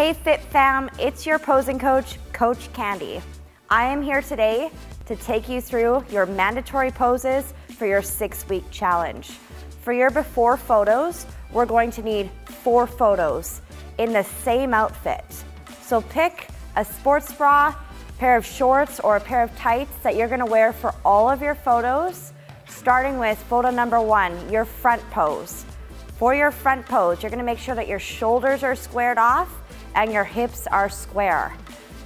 Hey Fit Fam, it's your posing coach, Coach Candy. I am here today to take you through your mandatory poses for your six week challenge. For your before photos, we're going to need four photos in the same outfit. So pick a sports bra, pair of shorts, or a pair of tights that you're gonna wear for all of your photos, starting with photo number one, your front pose. For your front pose, you're gonna make sure that your shoulders are squared off and your hips are square.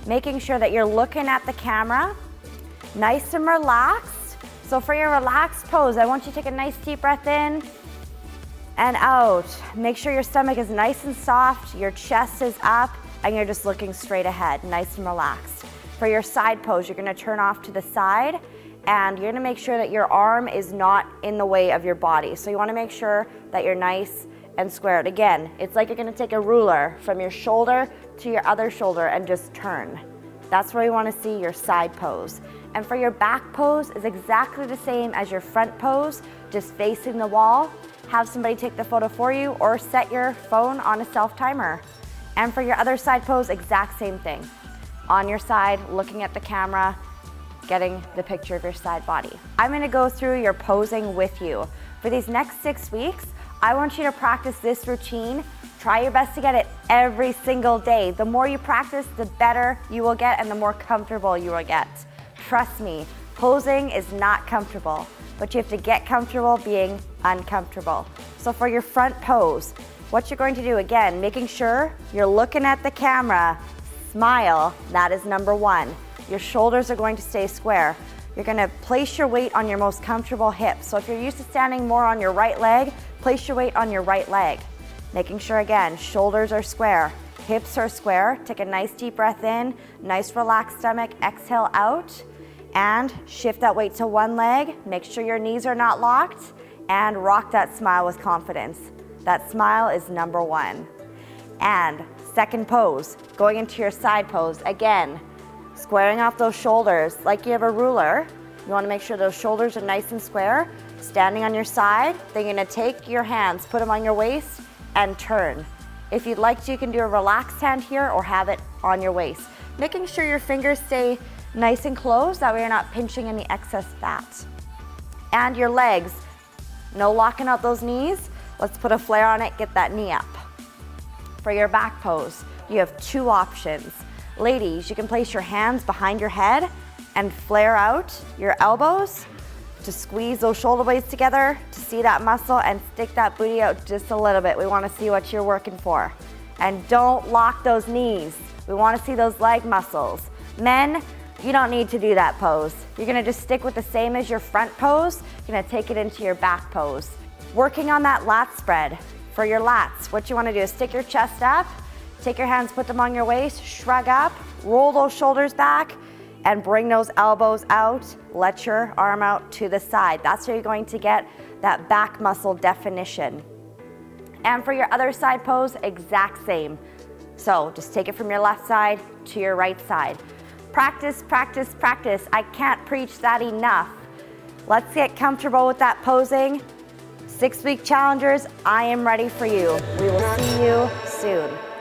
Making sure that you're looking at the camera, nice and relaxed. So for your relaxed pose, I want you to take a nice deep breath in and out. Make sure your stomach is nice and soft, your chest is up, and you're just looking straight ahead, nice and relaxed. For your side pose, you're gonna turn off to the side and you're gonna make sure that your arm is not in the way of your body. So you wanna make sure that you're nice and squared. Again, it's like you're gonna take a ruler from your shoulder to your other shoulder and just turn. That's where you wanna see your side pose. And for your back pose is exactly the same as your front pose, just facing the wall. Have somebody take the photo for you or set your phone on a self timer. And for your other side pose, exact same thing. On your side, looking at the camera, getting the picture of your side body. I'm gonna go through your posing with you. For these next six weeks, I want you to practice this routine. Try your best to get it every single day. The more you practice, the better you will get and the more comfortable you will get. Trust me, posing is not comfortable, but you have to get comfortable being uncomfortable. So for your front pose, what you're going to do again, making sure you're looking at the camera, smile, that is number one. Your shoulders are going to stay square. You're gonna place your weight on your most comfortable hip. So if you're used to standing more on your right leg, place your weight on your right leg. Making sure again, shoulders are square, hips are square. Take a nice deep breath in, nice relaxed stomach, exhale out, and shift that weight to one leg. Make sure your knees are not locked, and rock that smile with confidence. That smile is number one. And second pose, going into your side pose. Again, Squaring off those shoulders like you have a ruler. You wanna make sure those shoulders are nice and square. Standing on your side, then you're gonna take your hands, put them on your waist, and turn. If you'd like to, you can do a relaxed hand here or have it on your waist. Making sure your fingers stay nice and closed, that way you're not pinching any excess fat. And your legs, no locking out those knees. Let's put a flare on it, get that knee up. For your back pose, you have two options. Ladies, you can place your hands behind your head and flare out your elbows to squeeze those shoulder blades together to see that muscle and stick that booty out just a little bit. We wanna see what you're working for. And don't lock those knees. We wanna see those leg muscles. Men, you don't need to do that pose. You're gonna just stick with the same as your front pose. You're gonna take it into your back pose. Working on that lat spread. For your lats, what you wanna do is stick your chest up Take your hands, put them on your waist, shrug up, roll those shoulders back, and bring those elbows out. Let your arm out to the side. That's where you're going to get that back muscle definition. And for your other side pose, exact same. So just take it from your left side to your right side. Practice, practice, practice. I can't preach that enough. Let's get comfortable with that posing. Six week challengers, I am ready for you. We will see you soon.